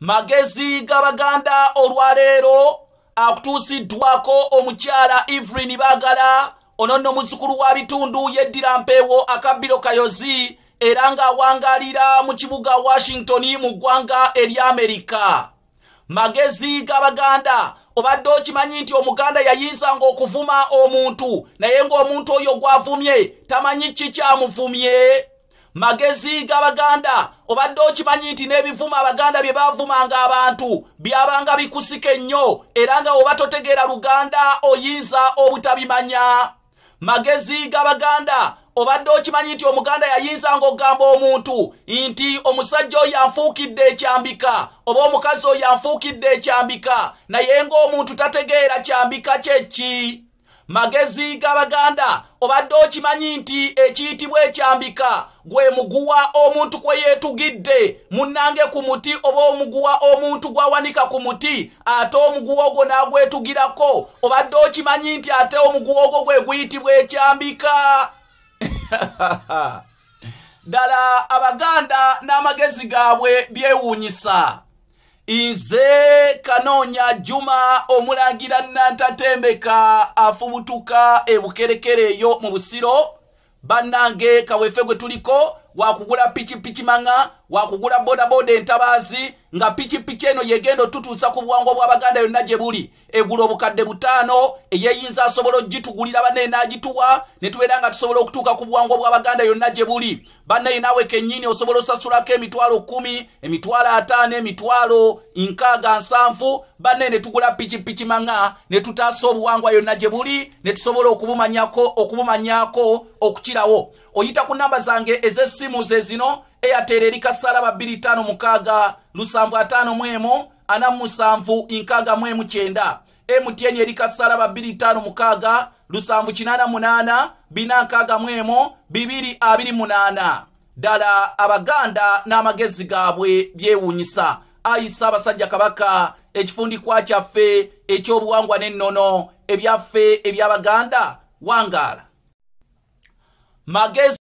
magezi g'abaganda olwaleero akutuusiddwako omukyala evelyn baagala ono nno muzzukulu wa bitundu yeddira mpeewo akabbiro kayozi era ng'awangaalira mu kibuga washington mu ggwanga ery'amerika magezi g'abaganda obadde okimanyi nti omuganda yayinzanga okuvuma omuntu naye ng'omuntu oyo gw'avumye tamanyi ki kyamuvumye magezi g'abaganda obadde okimanyi nti n'ebivumo abaganda bye baavumanga abantu byabanga bikusika ennyo era nga woba totegeera luganda oyinza obutabimanya. Magezi g'abaganda obadde okimanyi nti omuganda yayinzanga okugamba omuntu nti omusajja oyo anfuukidde ekyambika oba omukazi oyo anfuukidde ekyambika naye ng'omuntu tategeera kyambika kyeki magezi g'abaganda obadde okimanyi nti ekiyitibwa ekyambika gwe muguwa omuntu kwe yeetugidde. Munnange ku muti oba omuguwa omuntu gw'awanika ku muti ate omuguwa ogwo n'agwetugirako. Obadde okimanyi nti ate omuguwa ogwo gwe guyitibwa ekyambika? Ddala abaganda n'amagezi gaabwe byewuunyisa nze kanoonya juma omulangira nantatembeka afubutuka ebukerekere eyo mu busiro. Bannange kaweefe gwe tuliko wakugula pikipiki maŋa wakugula bodaboda entabaazi nga pikipiki eno yegenda otutuusa ku buwango bw'abaganda yonna gye buli. Egula obukadde butaano eyeyinza asobola ogitugulira bannaye n'agituwa ne tubeera nga tusobola okutuuka ku buwango bw'abaganda yonna gye buli. Bannaye naawe kennyini osobola osasulako emitwalo kumi emitwalo ataano emitwalo nkaaga nsanvu. Bannaye ne tugula pikipiki maŋa ne tutaasa obuwangwa yonna gye buli ne tusobola okubumanyako okubumanyako okukirawo. Oyita ku namba zange ez'essimu ze zino airtel eri kasaraba 25 lusanvu atano mwemu ana musanvu nkaaga mwemu kyenda. Mtn eri kasaraba 25 lusanvu kinana munana bina nkaaga mwemu bibiri abiri munana ddala abaganda n'amagezi gaabwe byewuunyisa. Ayisa abasajja kabaka ekifundikwa kyaffe ekyobuwangwa n'ennono ebyaffe ebyabaganda wangaala magezi